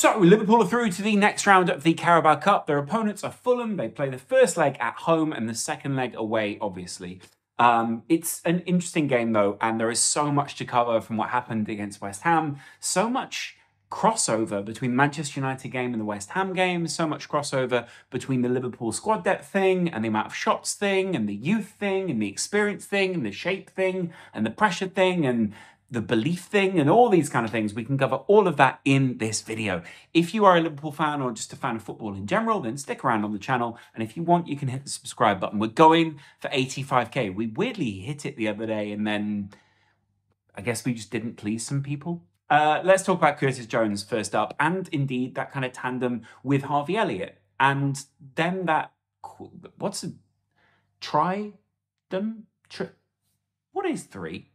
So, Liverpool are through to the next round of the Carabao Cup. Their opponents are Fulham. They play the first leg at home and the second leg away, obviously. Um, it's an interesting game, though, and there is so much to cover from what happened against West Ham. So much crossover between Manchester United game and the West Ham game, so much crossover between the Liverpool squad depth thing and the amount of shots thing and the youth thing and the experience thing and the shape thing and the pressure thing and the belief thing and all these kind of things. We can cover all of that in this video. If you are a Liverpool fan or just a fan of football in general, then stick around on the channel. And if you want, you can hit the subscribe button. We're going for 85k. We weirdly hit it the other day and then I guess we just didn't please some people. Uh, let's talk about Curtis Jones first up, and indeed that kind of tandem with Harvey Elliott, and then that what's a try them? Tri- what is three?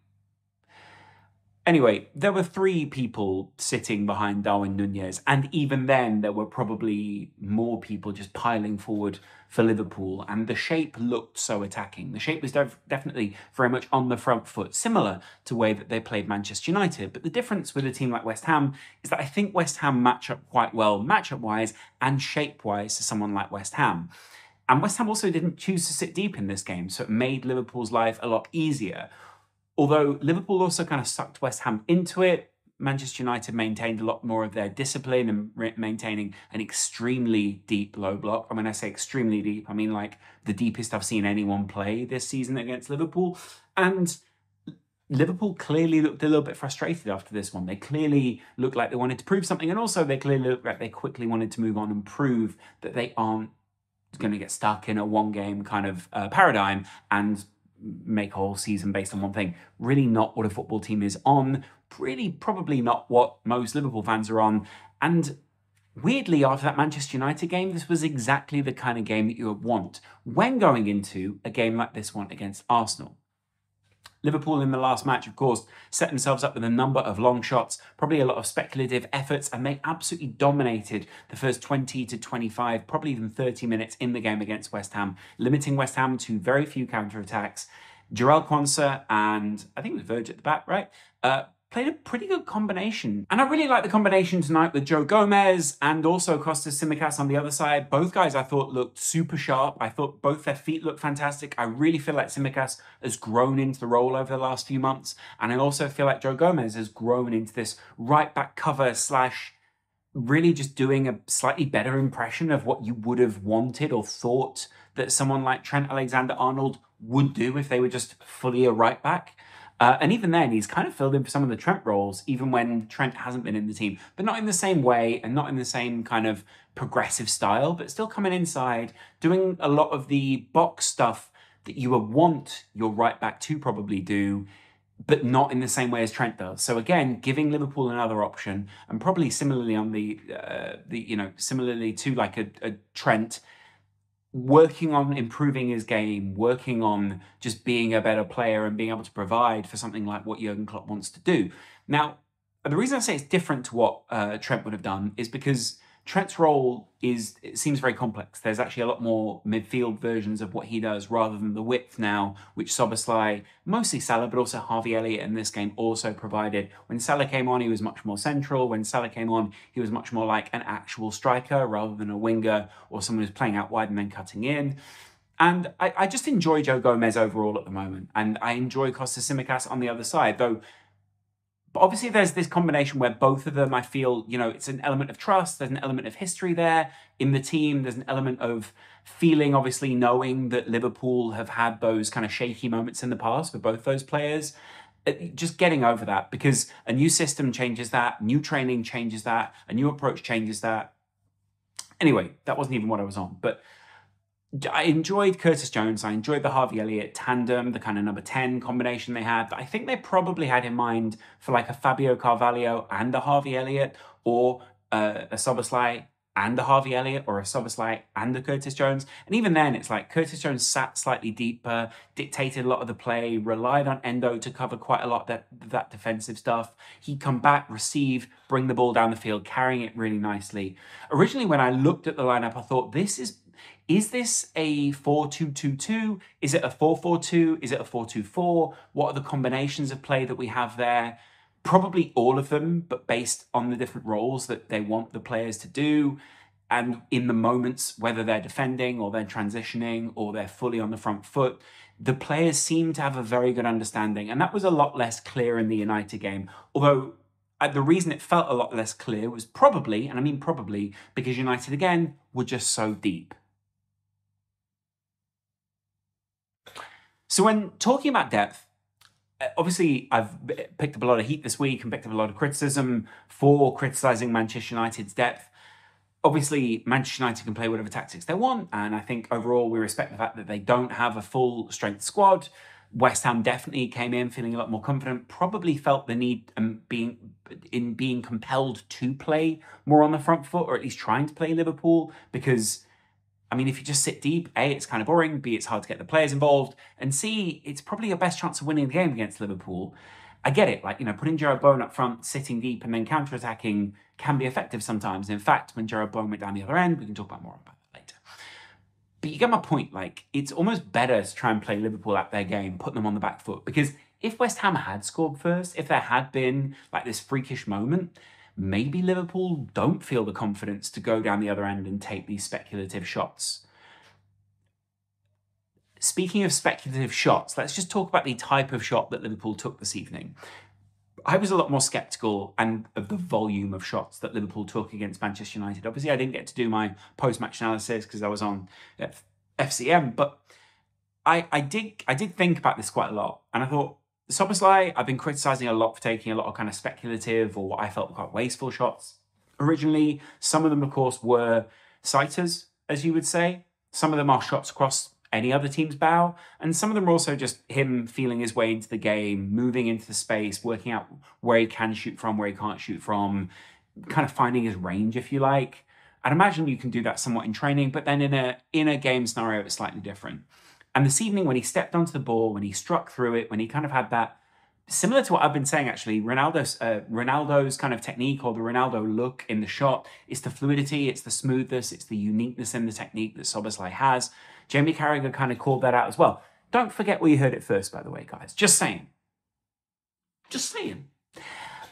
Anyway, there were three people sitting behind Darwin Nunez, and even then, there were probably more people just piling forward for Liverpool. And the shape looked so attacking. The shape was def- definitely very much on the front foot, similar to the way that they played Manchester United. But the difference with a team like West Ham is that I think West Ham match up quite well, matchup wise and shape wise, to someone like West Ham. And West Ham also didn't choose to sit deep in this game, so it made Liverpool's life a lot easier. Although Liverpool also kind of sucked West Ham into it, Manchester United maintained a lot more of their discipline and maintaining an extremely deep low block. And when I say extremely deep, I mean like the deepest I've seen anyone play this season against Liverpool. And Liverpool clearly looked a little bit frustrated after this one. They clearly looked like they wanted to prove something, and also they clearly looked like they quickly wanted to move on and prove that they aren't going to get stuck in a one game kind of uh, paradigm and make a whole season based on one thing. Really not what a football team is on. Really, probably not what most Liverpool fans are on. And weirdly, after that Manchester United game, this was exactly the kind of game that you would want when going into a game like this one against Arsenal. Liverpool in the last match, of course, set themselves up with a number of long shots, probably a lot of speculative efforts, and they absolutely dominated the first 20 to 25, probably even 30 minutes in the game against West Ham, limiting West Ham to very few counter attacks. Jarell Quansah and I think it was Verge at the back, right? Uh, played a pretty good combination. And I really like the combination tonight with Joe Gomez and also Kostas Tsimikas on the other side. Both guys I thought looked super sharp. I thought both their feet looked fantastic. I really feel like Tsimikas has grown into the role over the last few months. And I also feel like Joe Gomez has grown into this right back cover slash really just doing a slightly better impression of what you would have wanted or thought that someone like Trent Alexander Arnold would do if they were just fully a right back. Uh, and even then, he's kind of filled in for some of the Trent roles, even when Trent hasn't been in the team, but not in the same way and not in the same kind of progressive style, but still coming inside, doing a lot of the box stuff that you would want your right back to probably do, but not in the same way as Trent does. So again, giving Liverpool another option, and probably similarly on the uh, the you know similarly to like a, a Trent working on improving his game, working on just being a better player and being able to provide for something like what Jurgen Klopp wants to do. Now, the reason I say it's different to what uh, Trent would have done is because Trent's role is it seems very complex. There's actually a lot more midfield versions of what he does rather than the width now, which Szoboszlai, mostly Salah, but also Harvey Elliott in this game also provided. When Salah came on, he was much more central. When Salah came on, he was much more like an actual striker rather than a winger or someone who's playing out wide and then cutting in. And I, I just enjoy Joe Gomez overall at the moment. And I enjoy Kostas Tsimikas on the other side, though but obviously, there's this combination where both of them, I feel, you know, it's an element of trust, there's an element of history there in the team, there's an element of feeling, obviously, knowing that Liverpool have had those kind of shaky moments in the past with both those players. Uh, just getting over that because a new system changes that, new training changes that, a new approach changes that. Anyway, that wasn't even what I was on. But I enjoyed Curtis Jones. I enjoyed the Harvey Elliott tandem, the kind of number 10 combination they had. I think they probably had in mind for like a Fabio Carvalho and a Harvey Elliott or uh, a Szoboszlai and a Harvey Elliott or a Szoboszlai and a Curtis Jones. And even then, it's like Curtis Jones sat slightly deeper, dictated a lot of the play, relied on Endo to cover quite a lot of that, that defensive stuff. He'd come back, receive, bring the ball down the field, carrying it really nicely. Originally, when I looked at the lineup, I thought this is is this a 4-2-2-2? Is it a 4-4-2? Is it a 4-2-4? What are the combinations of play that we have there? Probably all of them, but based on the different roles that they want the players to do. And in the moments, whether they're defending or they're transitioning or they're fully on the front foot, the players seem to have a very good understanding. And that was a lot less clear in the United game. Although uh, the reason it felt a lot less clear was probably, and I mean probably, because United again were just so deep. So when talking about depth, obviously I've picked up a lot of heat this week and picked up a lot of criticism for criticizing Manchester United's depth. Obviously, Manchester United can play whatever tactics they want, and I think overall we respect the fact that they don't have a full strength squad. West Ham definitely came in feeling a lot more confident. Probably felt the need um, being in being compelled to play more on the front foot, or at least trying to play Liverpool because I mean, if you just sit deep, A, it's kind of boring, B, it's hard to get the players involved, and C, it's probably your best chance of winning the game against Liverpool. I get it, like, you know, putting Jarrod Bowen up front, sitting deep, and then counter attacking can be effective sometimes. In fact, when Jarrod Bowen went down the other end, we can talk about more about that later. But you get my point, like, it's almost better to try and play Liverpool at their game, put them on the back foot, because if West Ham had scored first, if there had been like this freakish moment, maybe Liverpool don't feel the confidence to go down the other end and take these speculative shots. Speaking of speculative shots, let's just talk about the type of shot that Liverpool took this evening. I was a lot more sceptical and of the volume of shots that Liverpool took against Manchester United. Obviously, I didn't get to do my post-match analysis because I was on uh, FCM, but I, I did I did think about this quite a lot, and I thought Szoboszlai, I've been criticising a lot for taking a lot of kind of speculative or what I felt were quite wasteful shots. Originally, some of them, of course, were sighters, as you would say. Some of them are shots across any other team's bow, and some of them are also just him feeling his way into the game, moving into the space, working out where he can shoot from, where he can't shoot from, kind of finding his range, if you like. I'd imagine you can do that somewhat in training, but then in a in a game scenario, it's slightly different. And this evening, when he stepped onto the ball, when he struck through it, when he kind of had that similar to what I've been saying actually, Ronaldo's uh, Ronaldo's kind of technique or the Ronaldo look in the shot, it's the fluidity, it's the smoothness, it's the uniqueness in the technique that Szoboszlai has. Jamie Carragher kind of called that out as well. Don't forget where you heard it first, by the way, guys. Just saying. Just saying.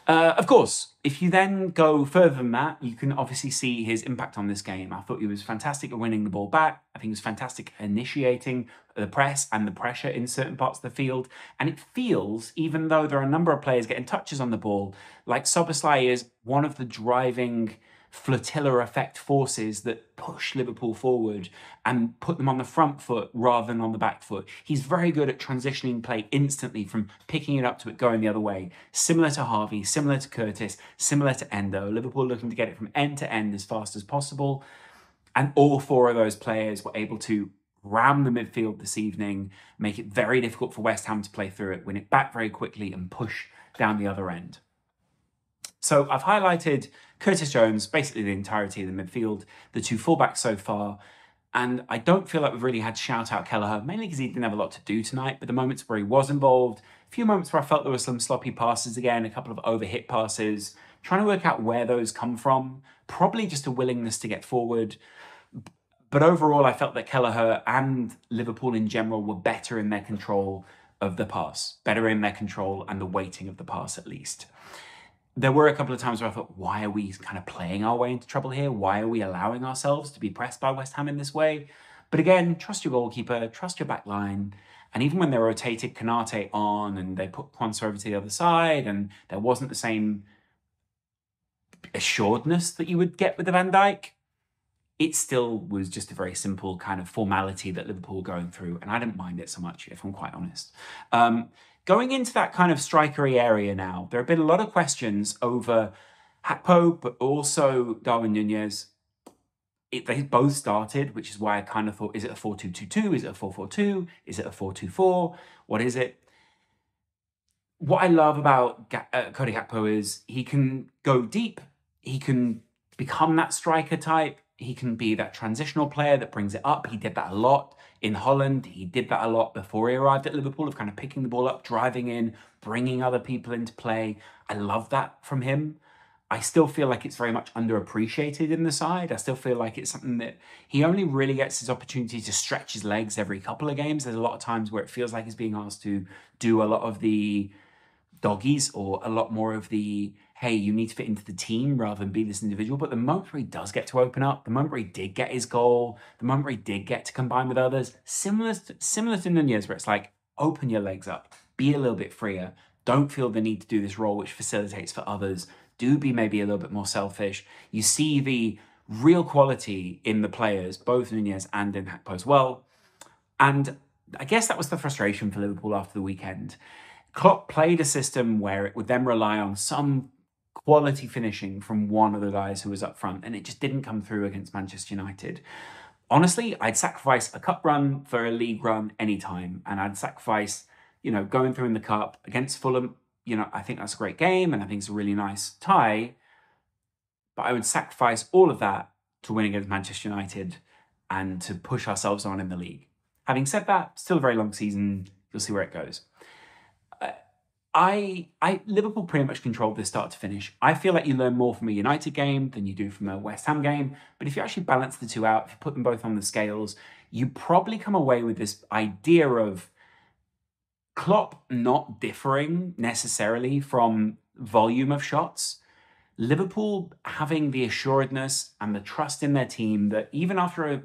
Uh, of course, if you then go further than that, you can obviously see his impact on this game. I thought he was fantastic at winning the ball back. I think he was fantastic initiating the press and the pressure in certain parts of the field. And it feels, even though there are a number of players getting touches on the ball, like Szoboszlai is one of the driving flotilla effect forces that push Liverpool forward and put them on the front foot rather than on the back foot. He's very good at transitioning play instantly from picking it up to it going the other way. Similar to Harvey, similar to Curtis, similar to Endo. Liverpool looking to get it from end to end as fast as possible. And all four of those players were able to ram the midfield this evening, make it very difficult for West Ham to play through it, win it back very quickly, and push down the other end. So I've highlighted Curtis Jones, basically the entirety of the midfield, the two fullbacks so far. And I don't feel like we've really had shout out Kelleher, mainly because he didn't have a lot to do tonight. But the moments where he was involved, a few moments where I felt there were some sloppy passes again, a couple of overhit passes, trying to work out where those come from. Probably just a willingness to get forward. But overall, I felt that Kelleher and Liverpool in general were better in their control of the pass, better in their control and the weighting of the pass at least there were a couple of times where I thought, why are we kind of playing our way into trouble here? Why are we allowing ourselves to be pressed by West Ham in this way? But again, trust your goalkeeper, trust your back line. And even when they rotated Konate on and they put Quansah over to the other side, and there wasn't the same assuredness that you would get with the Van Dijk, it still was just a very simple kind of formality that Liverpool going through. And I didn't mind it so much, if I'm quite honest. Um, Going into that kind of strikery area now, there have been a lot of questions over Gakpo, but also Darwin Nunez. It, they both started, which is why I kind of thought, is it a 4-2-2-2? Is it a 4-4-2? Is it a 4-2-4? What is it? What I love about uh, Cody Gakpo is he can go deep. He can become that striker type. He can be that transitional player that brings it up. He did that a lot in Holland. He did that a lot before he arrived at Liverpool of kind of picking the ball up, driving in, bringing other people into play. I love that from him. I still feel like it's very much underappreciated in the side. I still feel like it's something that he only really gets his opportunity to stretch his legs every couple of games. There's a lot of times where it feels like he's being asked to do a lot of the doggies or a lot more of the hey, you need to fit into the team rather than be this individual. But the moment where he does get to open up, the moment where he did get his goal, the moment where he did get to combine with others, similar to, similar to Nunez, where it's like open your legs up, be a little bit freer, don't feel the need to do this role which facilitates for others. Do be maybe a little bit more selfish. You see the real quality in the players, both Nunez and in Gakpo as well. And I guess that was the frustration for Liverpool after the weekend. Klopp played a system where it would then rely on some quality finishing from one of the guys who was up front, and it just didn't come through against Manchester United. Honestly, I'd sacrifice a cup run for a league run anytime, and I'd sacrifice, you know, going through in the cup against Fulham. You know, I think that's a great game, and I think it's a really nice tie. But I would sacrifice all of that to win against Manchester United and to push ourselves on in the league. Having said that, still a very long season. You'll see where it goes. I, I, Liverpool pretty much controlled this start to finish. I feel like you learn more from a United game than you do from a West Ham game. But if you actually balance the two out, if you put them both on the scales, you probably come away with this idea of Klopp not differing necessarily from volume of shots. Liverpool having the assuredness and the trust in their team that even after a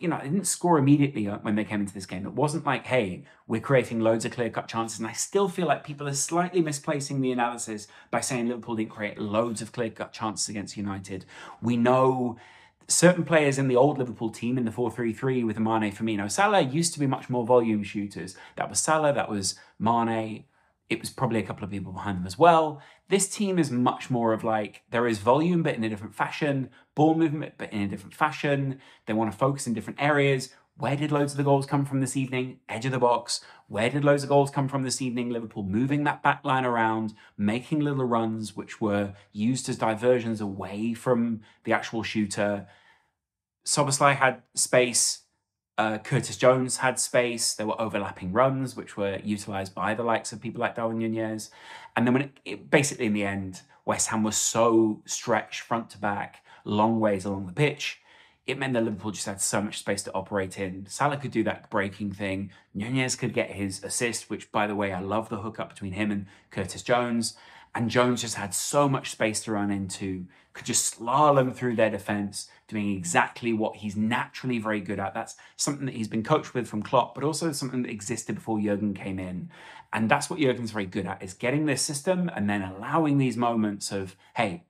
you know, they didn't score immediately when they came into this game. It wasn't like, hey, we're creating loads of clear cut chances. And I still feel like people are slightly misplacing the analysis by saying Liverpool didn't create loads of clear cut chances against United. We know certain players in the old Liverpool team in the 4 3 3 with Mane, Firmino, Salah used to be much more volume shooters. That was Salah, that was Mane. It was probably a couple of people behind them as well. This team is much more of like, there is volume, but in a different fashion, ball movement, but in a different fashion. They want to focus in different areas. Where did loads of the goals come from this evening? Edge of the box. Where did loads of goals come from this evening? Liverpool moving that back line around, making little runs, which were used as diversions away from the actual shooter. Szoboszlai had space uh, Curtis Jones had space. There were overlapping runs, which were utilized by the likes of people like Darwin Nunez. And then when it, it, basically in the end, West Ham was so stretched front to back, long ways along the pitch, it meant that Liverpool just had so much space to operate in. Salah could do that breaking thing. Nunez could get his assist, which, by the way, I love the hookup between him and Curtis Jones. And Jones just had so much space to run into, could just slalom through their defense, doing exactly what he's naturally very good at. That's something that he's been coached with from Klopp, but also something that existed before Jurgen came in. And that's what Jurgen's very good at, is getting this system and then allowing these moments of, hey,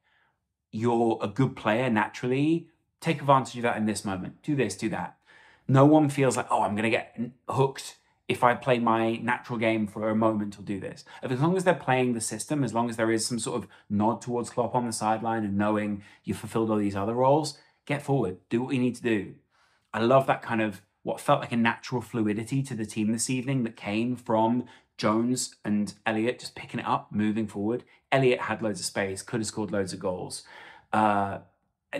you're a good player naturally. Take advantage of that in this moment. Do this, do that. No one feels like, oh, I'm going to get hooked if I play my natural game for a moment or do this. As long as they're playing the system, as long as there is some sort of nod towards Klopp on the sideline and knowing you've fulfilled all these other roles, get forward, do what you need to do. I love that kind of what felt like a natural fluidity to the team this evening that came from Jones and Elliott just picking it up, moving forward. Elliott had loads of space, could have scored loads of goals. Uh,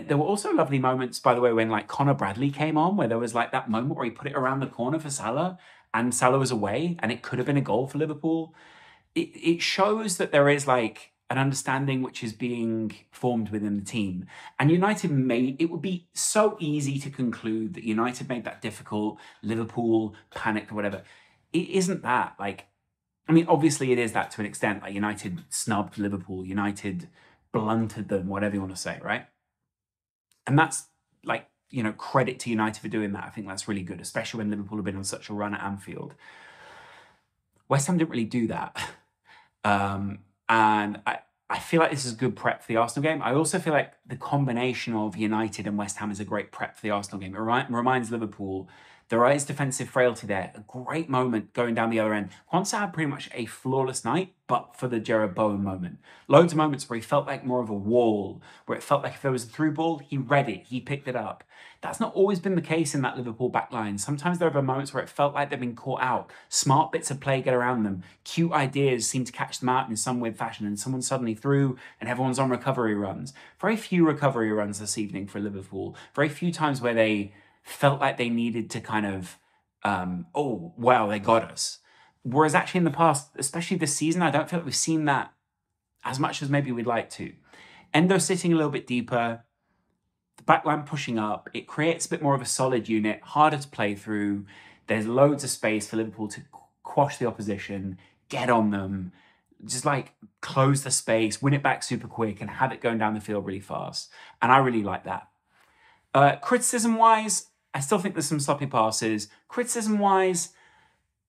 there were also lovely moments, by the way, when like Conor Bradley came on, where there was like that moment where he put it around the corner for Salah and Salah was away and it could have been a goal for Liverpool. It, it shows that there is like an understanding which is being formed within the team. And United made it would be so easy to conclude that United made that difficult, Liverpool panicked or whatever. It isn't that. Like, I mean, obviously it is that to an extent. Like United snubbed Liverpool, United blunted them, whatever you want to say, right? And that's like you know, credit to United for doing that. I think that's really good, especially when Liverpool have been on such a run at Anfield. West Ham didn't really do that. Um, and I, I feel like this is good prep for the Arsenal game. I also feel like the combination of United and West Ham is a great prep for the Arsenal game. It reminds Liverpool there is defensive frailty there. A great moment going down the other end. Quansah had pretty much a flawless night, but for the Jarrod Bowen moment. Loads of moments where he felt like more of a wall, where it felt like if there was a through ball, he read it, he picked it up. That's not always been the case in that Liverpool backline. Sometimes there have been moments where it felt like they've been caught out. Smart bits of play get around them. Cute ideas seem to catch them out in some weird fashion, and someone suddenly through, and everyone's on recovery runs. Very few recovery runs this evening for Liverpool. Very few times where they felt like they needed to kind of, um, oh, wow, they got us. Whereas actually in the past, especially this season, I don't feel like we've seen that as much as maybe we'd like to. Endo sitting a little bit deeper, the backline pushing up, it creates a bit more of a solid unit, harder to play through. There's loads of space for Liverpool to quash the opposition, get on them, just like close the space, win it back super quick, and have it going down the field really fast. And I really like that. Uh, criticism wise, I still think there's some sloppy passes. Criticism wise,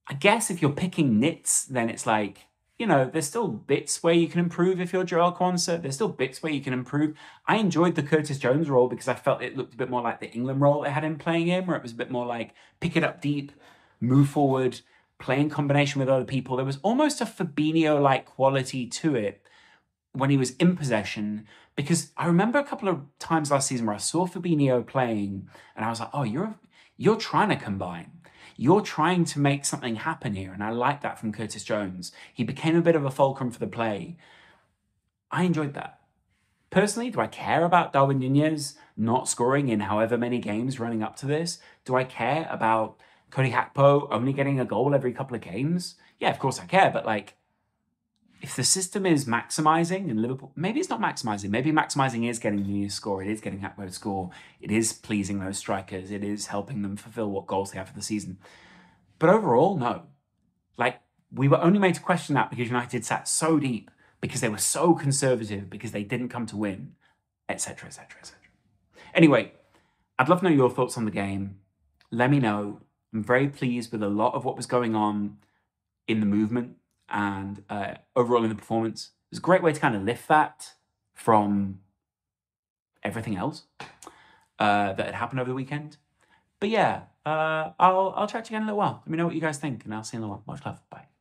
I guess if you're picking nits, then it's like, you know, there's still bits where you can improve if you're Joel Quansah. There's still bits where you can improve. I enjoyed the Curtis Jones role because I felt it looked a bit more like the England role they had him playing in, where it was a bit more like pick it up deep, move forward, play in combination with other people. There was almost a Fabinho like quality to it when he was in possession. Because I remember a couple of times last season where I saw Fabinho playing, and I was like, "Oh, you're you're trying to combine. You're trying to make something happen here." And I like that from Curtis Jones. He became a bit of a fulcrum for the play. I enjoyed that. Personally, do I care about Darwin Nunez not scoring in however many games running up to this? Do I care about Cody Gakpo only getting a goal every couple of games? Yeah, of course I care, but like, if the system is maximizing in Liverpool, maybe it's not maximizing. Maybe maximizing is getting the score. It is getting Gakpo to score. It is pleasing those strikers. It is helping them fulfill what goals they have for the season. But overall, no. Like, we were only made to question that because United sat so deep, because they were so conservative, because they didn't come to win, etc., etc., etc. Anyway, I'd love to know your thoughts on the game. Let me know. I'm very pleased with a lot of what was going on in the movement and uh, overall in the performance. It was a great way to kind of lift that from everything else uh, that had happened over the weekend. But yeah, uh, I'll I'll chat to you again in a little while. Let me know what you guys think, and I'll see you in a little while. Much love. Bye.